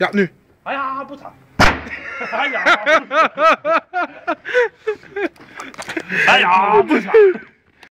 呀，女。哎呀，不疼。哎呀，哎呀，不疼。